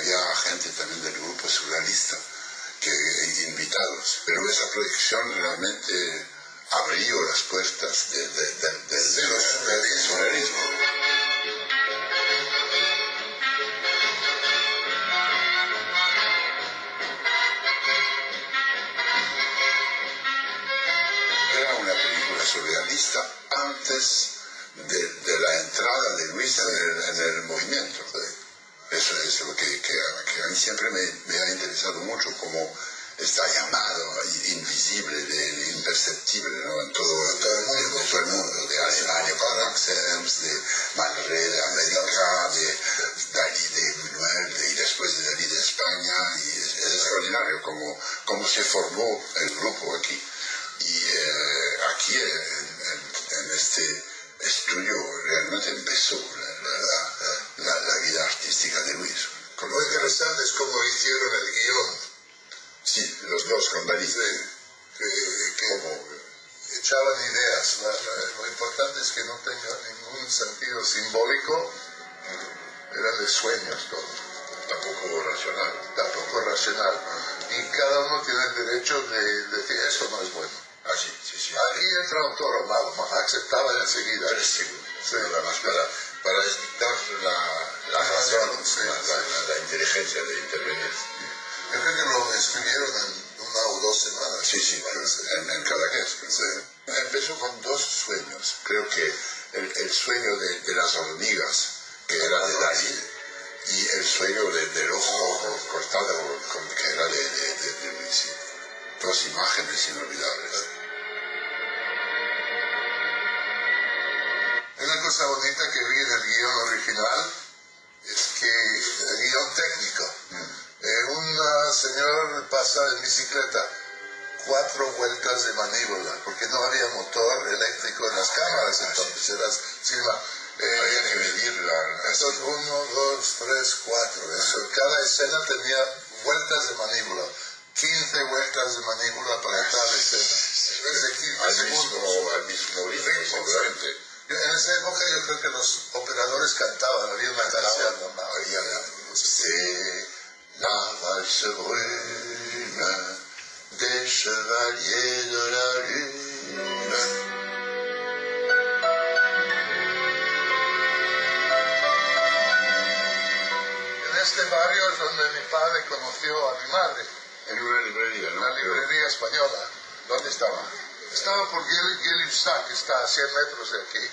había gente también del grupo surrealista que invitados, pero esa proyección realmente abrió las puertas de, de, de, de los surrealismo. Era una película surrealista antes de, la entrada de Luis en el, en el movimiento. Eso es lo que, que, a mí siempre me, ha interesado mucho, como está llamado invisible, de, imperceptible ¿no? en todo, el mundo, todo el mundo, de Alemania para de Manré de América, de Dalí de Buñuel, y después de Dalí de España, y es, extraordinario cómo, cómo se formó el grupo aquí. Y eh, aquí en, este estudio realmente empezó la, la, la, vida artística de Luis. Con lo interesante es cómo hicieron el guion. Sí, los dos con Dalí. que, que como echaban ideas. lo importante es que no tenga ningún sentido simbólico. Eran de sueños todo. Tampoco racional. Tampoco racional. Y cada uno tiene el derecho de decir eso no es bueno. Ah, sí, sí, sí. Ahí entra un toro malo, aceptaba enseguida. Tres segundos. Sí. Nada más para, dictar la, la razón, sí, la, sí. la, la, inteligencia de intervenir. Yo creo que lo escribieron en una o dos semanas. Sí, sí, en, en Cadaqués. Sí. Empezó con dos sueños. Creo que el, el sueño de, de, las hormigas, que era de Dalí, y el sueño de, del ojo cortado, que era de, de, de, de Luis. Dos imágenes inolvidables. Una cosa bonita que vi en el guion original es que el guion técnico, eh, un señor pasa en bicicleta cuatro vueltas de maníbula, porque no había motor eléctrico en las cámaras, entonces era encima. Eh, había que medir la... Eso, uno, dos, tres, cuatro. Eso. Cada escena tenía vueltas de maníbula. 15 vueltas de maníbula para cada escena. Es de 15 al segundos. Mismo, al mismo ritmo. En esa época yo creo que los operadores cantaban, había una canción, la... C'est la valse brune des chevaliers de la lune. En este barrio es donde mi padre conoció a mi madre. En una librería, ¿no? Una librería española. ¿Dónde estaba? Estaba por Guillemstad, que está a 100 metros de aquí.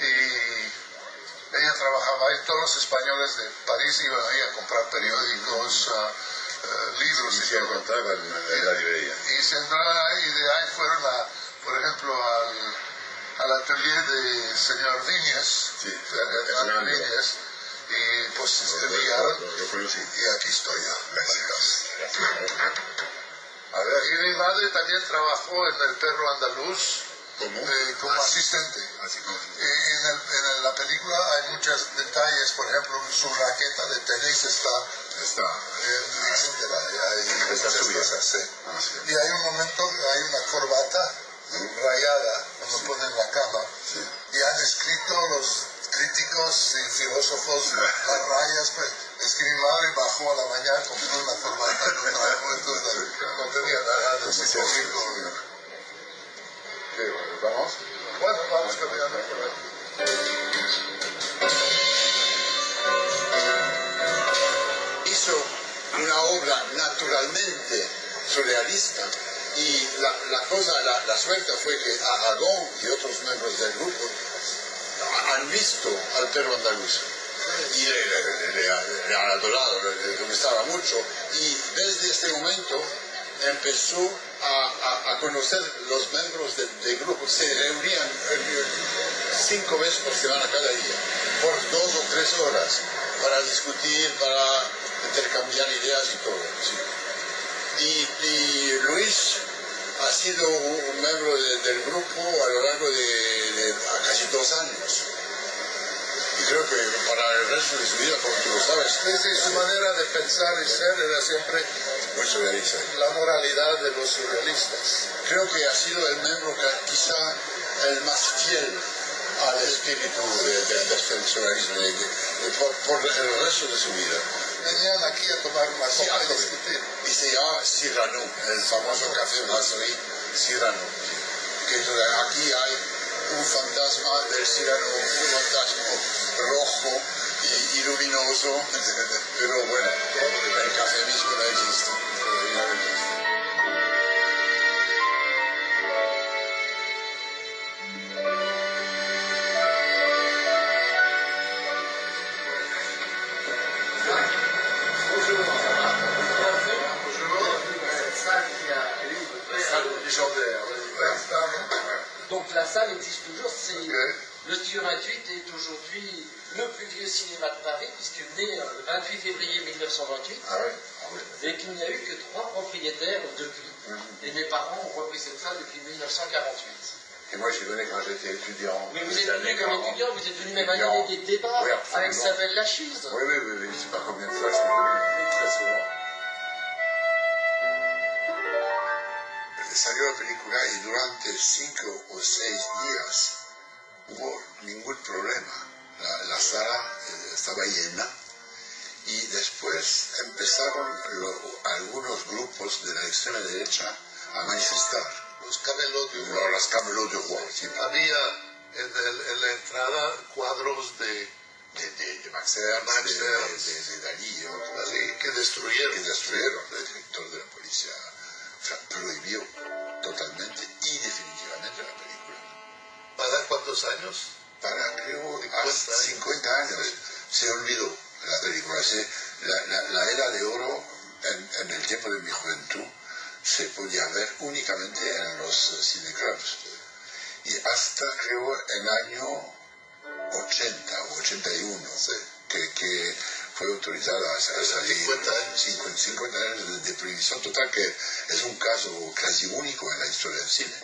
Y ella trabajaba ahí, todos los españoles de París iban ahí a comprar periódicos, uh, uh, libros. Y se encontraban en la librería. Y se entraban ahí, y de ahí fueron, a, por ejemplo, al, al atelier de señor Viñas, Sí, Hernán Viñas, y pues se ligaron, conocí. y aquí estoy yo. Gracias. A ver, y mi madre también trabajó en el perro andaluz eh, como asistente. Y en, el, en, la película hay muchos detalles, por ejemplo, su raqueta de tenis está, Está. eh, etcétera, y hay Está cosas, sí. Ah, sí. Y hay un momento que hay una corbata rayada, uno pone en la cama, Sí. y han escrito los críticos y filósofos las rayas, pues, es que mi madre bajó a la mañana compró una corbata, trajo, entonces, no tenía nada de. ¿Qué? ¿Vamos? Bueno, vamos caminando por ahí. hizo una obra naturalmente surrealista y la, la cosa, la, la, suerte fue que Aragón y otros miembros del grupo han visto al perro andaluz y le, le, han adorado, le, gustaba mucho y desde este momento empezó a, conocer los miembros del de grupo, se reunían eh, cinco veces por semana cada día, por dos o tres horas, para discutir, para intercambiar ideas y todo. Y, Luis ha sido un miembro de, del grupo a lo largo de casi dos años. Y creo que para el resto de su vida, porque tú lo sabes. Desde su manera de pensar y ser era siempre muy surrealista. La moralidad de los surrealistas. Creo que ha sido el miembro que quizá el más fiel al espíritu del de, de, de, surrealismo de, por, por, el resto de su vida. Tenía una aquí a tomar una Sí, copa y discutir. Y se llama Cyrano, el famoso café brasserie Cyrano. Que aquí hay un fantasma del Cyrano, un fantasma rojo y, y luminoso, pero bueno, el café mismo no existe. 1928 est aujourd'hui le plus vieux cinéma de Paris, puisque né euh, le 28 février 1928, ah ah et qu'il n'y a eu que trois propriétaires depuis. Mhm. Et mes parents ont repris cette salle depuis 1948. Et moi, j'y venais quand j'étais étudiant. Mais vous êtes venu comme étudiant, vous êtes venu même animer des débats oui, avec Samuel Lachuse. Oui, oui, oui, oui, je ne sais pas combien de fois je suis venu, très souvent. La película y durante cinco o seis días hubo ningún problema. La, la sala eh, estaba llena y después empezaron lo- algunos grupos de la extrema derecha a manifestar. Los camelos de Lo- Las Rouen, sí, Había en, el- en la entrada cuadros de, de, de, de Max Ernst, de, de, de Dalí, otros. así, que destruyeron. que destruyeron el director de la policía, prohibió totalmente y definitivamente la película. ¿Para cuántos años? Para, creo, 50 hasta años. 50 años se olvidó la película. Se- la, la- la era de oro en, en el tiempo de mi juventud se podía ver únicamente en los cineclubs. Y hasta, creo, el año 80 o 81, que, que fue autorizada a, a salir 50 años. 50, 50 años de, de prohibición total, que es un caso casi único en la historia del cine.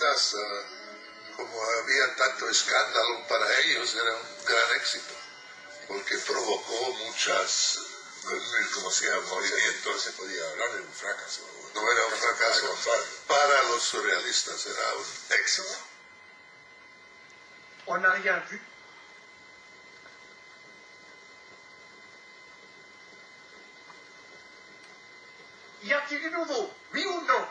Surrealistas, ah, como había tanto escándalo para ellos, era un gran éxito, porque provocó muchas, ¿cómo se llama? Movimientos. se podía hablar de un fracaso. No era un fracaso. Para los surrealistas era un éxito. On n'a rien vu. Y du nouveau Oui ou non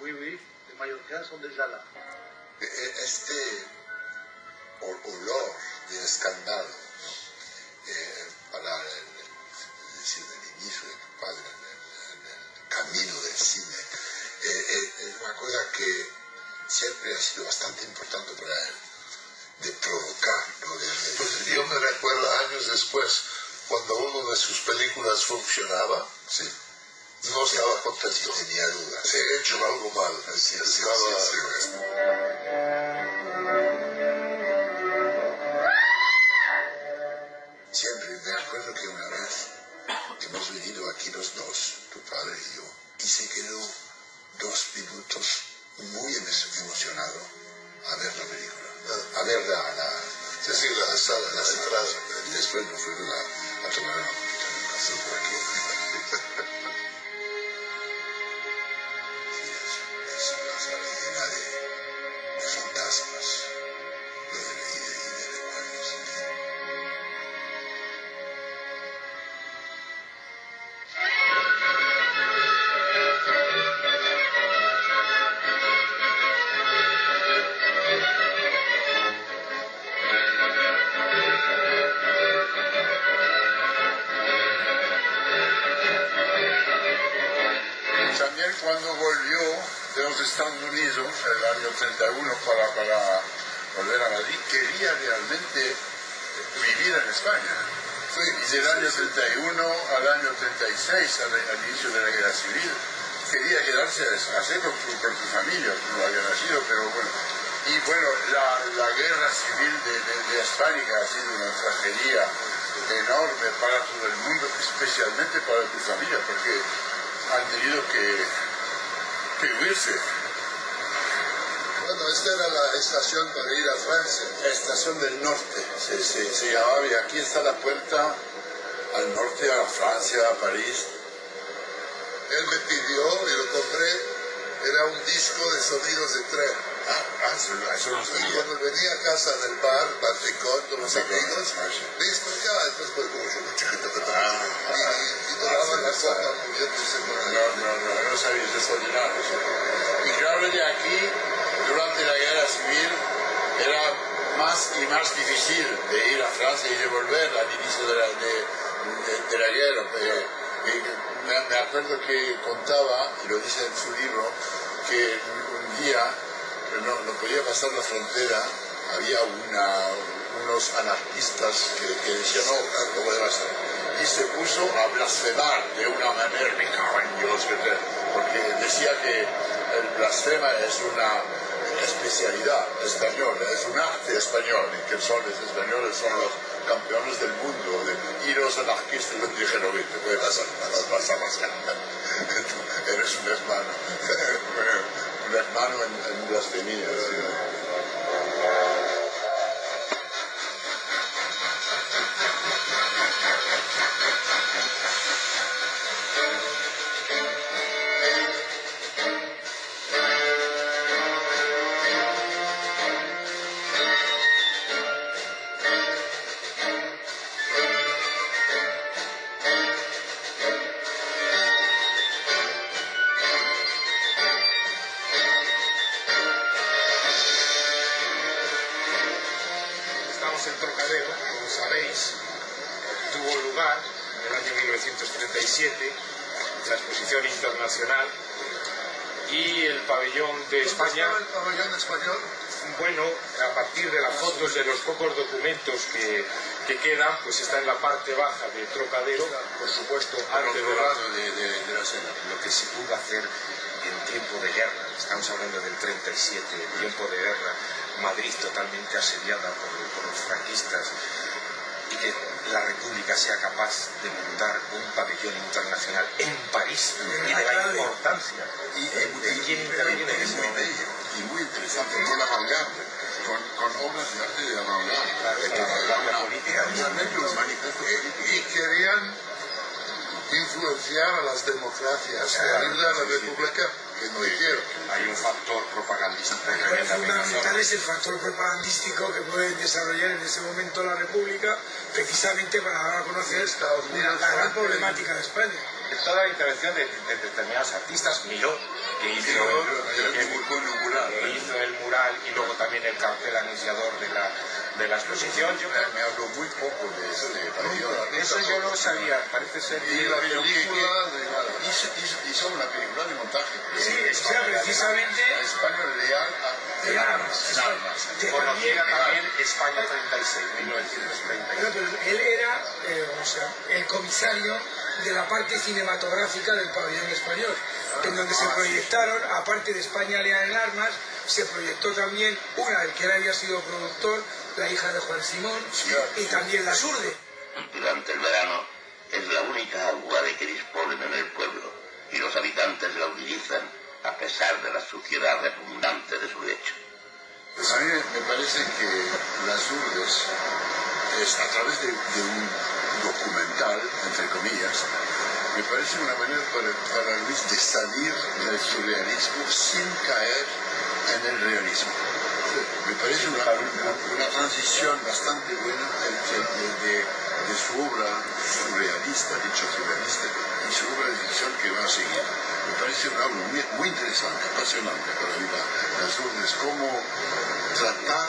Oui, oui, Mallorcains sont déjà là. E- e- Este ol- olor de escándalo eh, para el, decir, inicio de tu padre en el, en el camino del cine eh, eh, es una cosa que siempre ha sido bastante importante para él, de provocar, ¿no? de, de- Pues yo me recuerdo años después, cuando una de sus películas funcionaba, sí, no estaba contento. tenía dudas. He hecho algo mal. Sí, sí, sí, Estaba-. Siempre me acuerdo que una vez hemos venido aquí los dos, tu padre y yo, y se quedó dos minutos muy emo- emocionado a ver la película, a ver la, la, sí, la sala, la entrada. y después nos fuimos a, tomar una copita de un café por aquí. También cuando volvió de los Estados Unidos, el año 31, para, para volver a Madrid, quería realmente vivir en España. Y del año 31 al año 36, al, al inicio de la guerra civil, quería quedarse a hacer con, su- con su familia, no había nacido, pero bueno. Y bueno, la, la guerra civil de, de- de España ha sido una tragedia enorme para todo el mundo, especialmente para tu familia, porque han tenido que, que huirse. Bueno, esta era la estación para ir a Francia. Estación del Norte, se, se, se llamaba, y aquí está la puerta al norte, a Francia, a París. Él me pidió y lo compré era un disco de sonidos de tren. Ah, ah, eso, eso no Y sabía. cuando venía a casa del bar, Bantecón, con los amigos, Ah, me explicaba después, pues, como yo, mucha gente te Ah. y, y, y tomaban la foto moviéndose con No, no, no, no sabía desayunar. Y claro, de aquí, durante la guerra civil, era más y más difícil de ir a Francia y de volver al inicio de la, de, de- de la guerra. Y me, me acuerdo que contaba, y lo dice en su libro, que un día no, no podía pasar la frontera, había una, unos anarquistas que, que decían, no, no puede pasar. Y se puso a blasfemar de una manera, me cago porque decía que el blasfema es una especialidad española, es un arte español, y que son los españoles son los campeones del mundo, de- y los anarquistas les dijeron, oye, te puede pasar, no pasa más Tú eres un hermano, un hermano en, en blasfemia. Lugar en el año 1937 la exposición internacional y el pabellón de España, ¿Estaba el pabellón español? bueno, a partir de las fotos de los pocos documentos que, que quedan, pues está en la parte baja de Trocadero, por supuesto, antes de, de la cena. lo que se pudo hacer en tiempo de guerra, estamos hablando del 37, en tiempo de guerra, Madrid totalmente asediada por, por los franquistas, y que la República sea capaz de montar un pabellón internacional en París y de la importancia Y, y, de quién interviene en ese muy momento. y muy interesante, con avant-garde, con, con obras de arte de avant-garde. Claro, la- la política. Político. Y querían influenciar a las democracias, ayudar a la República, que no hicieron. Hay un factor propagandista Lo fundamental es el factor propagandístico que puede desarrollar en ese momento la República, precisamente para dar a conocer Estados Unidos, la gran problemática de España. toda la intervención de, de determinados artistas, Miró, que hizo, Miró, que- que dibujó el mural. que hizo el mural y luego también el cartel anunciador de la, de la exposición. Yo creo Me habló muy poco de este pabellón. que eso yo no sabía, parece ser Y que... la película de hizo, una película de montaje. Sí, sea, precisamente a España leal a- de armas. en armas. Que Conocida también- España 36, 1936. Bueno, pero él era eh, o sea, el comisario de la parte cinematográfica del pabellón español, en donde se proyectaron, aparte de España Leal en Armas, se proyectó también una del que él había sido productor, la hija de Juan Simón, y también La Surde. Durante el verano es la única agua de que disponen en el pueblo y los habitantes la utilizan a pesar de la suciedad repugnante de su lecho. Pues a mí me parece que Las Urdes es a través de, de un documental, entre comillas, me parece una manera para, para Luis de salir del surrealismo sin caer en el realismo. Me parece una, una- transición bastante buena de, de- de su obra surrealista, dicho surrealista, y su obra de ficción que va a seguir. Me parece una obra muy, muy interesante, apasionante para mí, la- las urdes, cómo tratar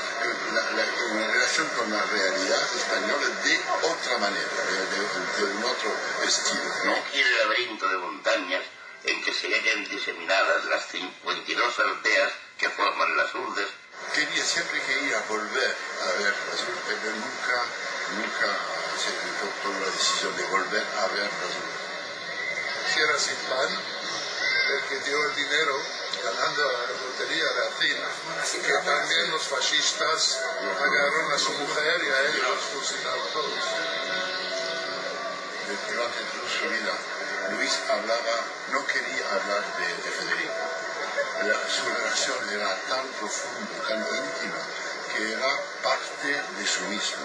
la, la- relación con la realidad española de otra manera, de, de- un otro estilo, ¿no? Y el laberinto de montañas en que se hallan diseminadas las 52 aldeas que forman las urdes Quería siempre quería volver a ver las urdes, pero nunca, nunca se tomó la decisión de volver a ver las urdes. Si era sin pan, el que dio el dinero ganando la lotería de Athena, que también los fascistas agarraron a su mujer y a él los fusilaron todos. Durante su vida, Luis hablaba, no quería hablar de, de Federico. La- su relación era tan profunda, tan íntima, que era parte de su mismo.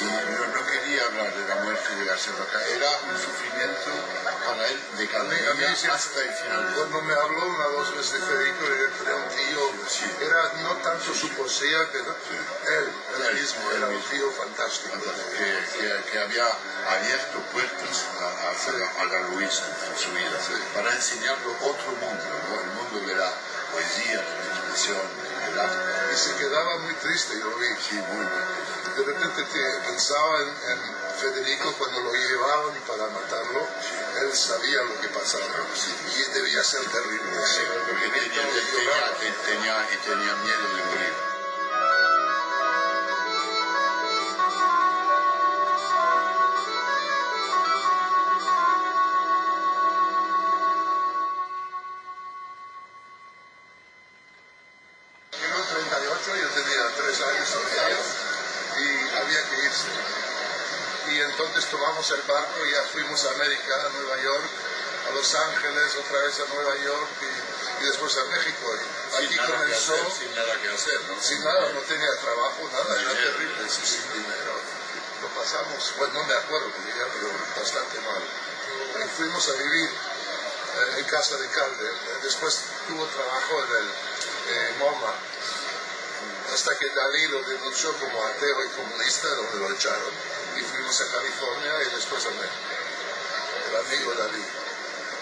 Y no, no quería hablar de la muerte de García Lorca, era un sufrimiento para él de cada día hasta el final. Cuando me habló una dos veces de Federico, era un tío, era no tanto su poesía, que él, él mismo, era un tío fantástico. que, que- que había abierto puertas a, a, a la Luisa en su vida para enseñarle otro mundo, ¿no? el mundo de la poesía, de la expresión, del arte. Y se quedaba muy triste, yo lo vi. Sí, muy. De repente te- pensaba en, Federico cuando lo llevaban para matarlo, él sabía lo que pasaba y debía ser terrible. Porque tenía, tenía, tenía, tenía miedo de morir. El barco y ya fuimos a América, a Nueva York, a Los Ángeles, otra vez a Nueva York y, y después a México. Y aquí comenzó, hacer, sin nada que hacer, ¿no? sin nada, no tenía trabajo, nada, era terrible, sí, sin dinero. Lo pasamos, bueno, no me acuerdo, ya, pero bastante mal. Fuimos a vivir eh, en casa de Calder. Después tuvo trabajo en el eh, MoMA, hasta que Dalí lo denunció como ateo y comunista, donde lo echaron. Fuimos a California y después a México. El amigo Dalí,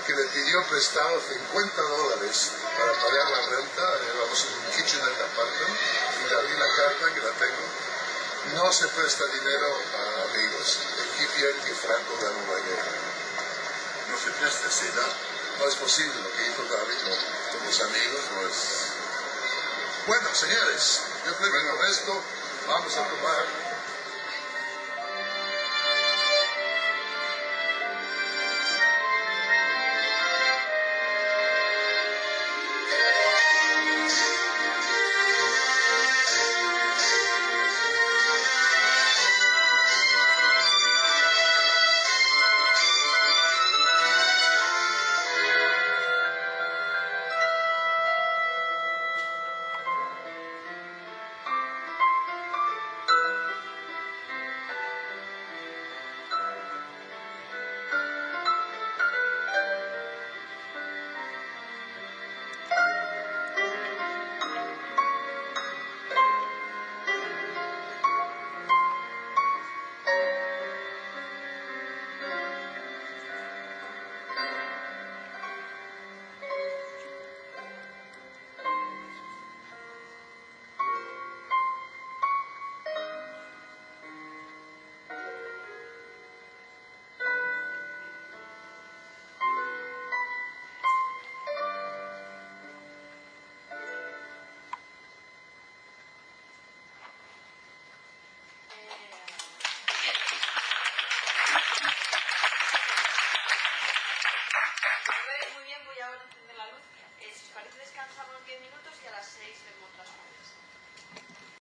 que le pidió prestado 50 dólares para pagar la renta, llevamos un kitchenette apartment, y Dalí la carta, que la tengo, no se presta dinero a amigos. Aquí bien que Franco ganó la. No se presta esa. No es posible lo que hizo David con, con los amigos, no es... Bueno, señores, yo creo que con esto vamos a tomar